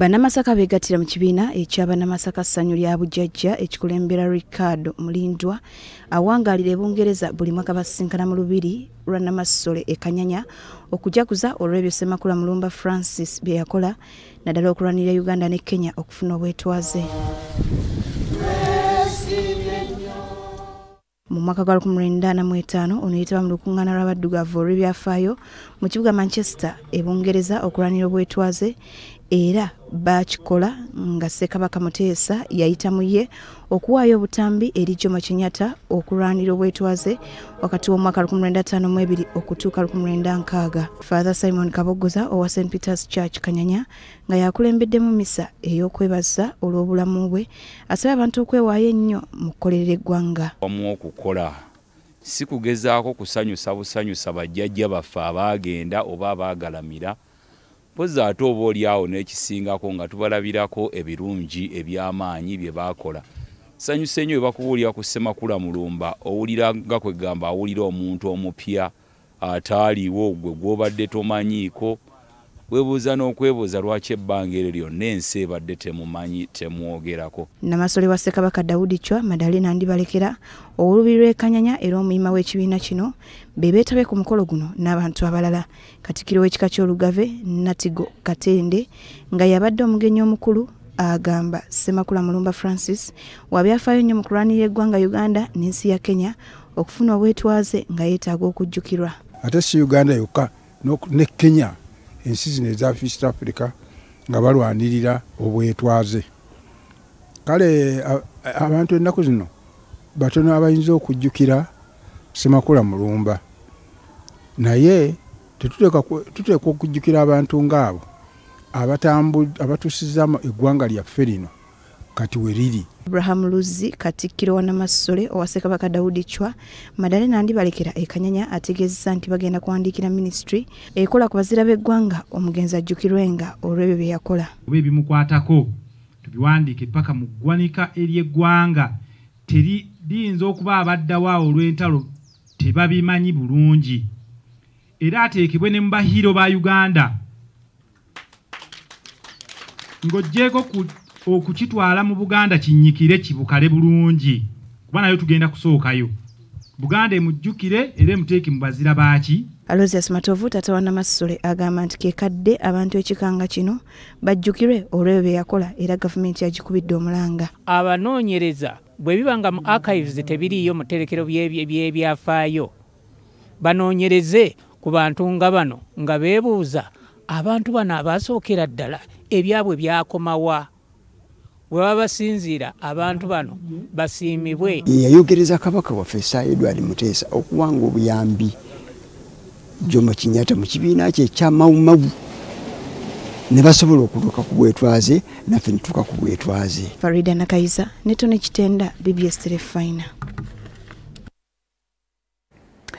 bannamasaka beegattira mu kibiina ekyabanamasaka ssanyu lya bujjajja ekikulembera ricardo mulindwa awangaalira ebungereza buli mwaka basisinkana mu lubiri lwa namassole e kanyanya okujaguza olw'ebyo ssemakula mulumba francis bye yakola naddala okulwanirira uganda ne kenya okufuna obwetwaze mu mwaka gwa 1945 ono yitaba mu lukuŋŋaana lw'abaddugavu olw'ebyafaayo mu kibuga manchester ebungereza okulwanira obwetwaze era bakikola nga ssekabaka muteesa yayita mu ye okuwaayo obutambi eri jomo kenyatta okulwanira obwetwaze wakati w'omwaka 1952 okutuuka 1960 father simon kabogoza owa st peters church kanyanya nga yakulembeddemu misa ey'okwebaza olw'obulamu bwe asaba abantu okwewaayo ennyo mu kukolerera eggwanga. Wamu okukola. Si kugezaako kusanyusa busanyusa bajjajja baffe abaagenda oba abaagalamira mpozi ate oba oli awo n'ekisingako nga tubalabirako ebirungi eby'amaanyi bye baakola sanyusa ennyo bwe bakubuulira ku ssemakula mulumba owulira nga kwegamba awulira omuntu omupya ataaliwo gwe gw'obadde tomanyiiko weebuuza n'okwebuuza lwaki ebbanga eryo lyonna ensi ebadde temumanyi temwogerako. Namasole wa ssekabaka dawudi chwa madalina ndibalekera ow'olubiri lw'ekanyanya era omuyima w'ekibiina kino be beetabye ku mukolo guno n'abantu abalala. Katikiro w'ekika ky'olugave natigo katende nga yabadde omugenyi omukulu agamba ssemakula mulumba francis wabyafaayo nnyo mu kulwanirira eggwanga uganda n'ensi ya kenya okufuna obwetwaze nga yeetaaga okujjukirwa. Ate si uganda yokka ne kenya ensi zino eza east africa nga balwanirira obwetwaze. Kale abantu ennaku zino batono abayinza okujjukira semakula mulumba. Naye tuteekwa okujjukira abantu ngaabo abatusiza eggwanga lyaffe lino kati we riri abrahamu luzi katikkiro wa namasole owa ssekabaka dawudi chwa madalena ndibalekera ekanyanya ategeezesa nti bagenda kuwandiikira minisitule ekola ku bazira b'eggwanga omugenzi ajjukirwenga olw'ebyo bye yakola. Oba ebimukwatako tubiwandiike paka mu ggwanika ery'eggwanga. Teri liyinza okuba abaddawo awo olw'entalo tebabimanyi bulungi. Era ateekebwe ne mu bahiiro ba uganda. Ng'oggyeko okukitwala mu buganda kinyikire kibukale bulungi. Kuba nayo tugenda kusookayo. Buganda emujjukire era emuteeke mu bazira baaki alosias matovu tata wa namasole agamba nti kekadde abantu ekikanga kino bajjukirwe olwebyo bye yakola era gavumenti yagikubidde omulanga. Abanoonyereza bwe biba nga mu archives tebiriiyo mu terekero by'ebyafaayo banoonyereze ku bantu nga bano nga beebuuza abantu bano abasookera ddala ebyabwe byakomawa bwe baba basinziira abantu bano basiimibwe. Yayogereza kabaka waffe sa edward muteesa okuwanga obuyambi jomo kinyata mu kibiina kye ekyamawumawu ne basobola okutuuka ku bwetwaze naffe netuuka ku bwetwaze. Farida nakayiza netone kitenda bbs terefina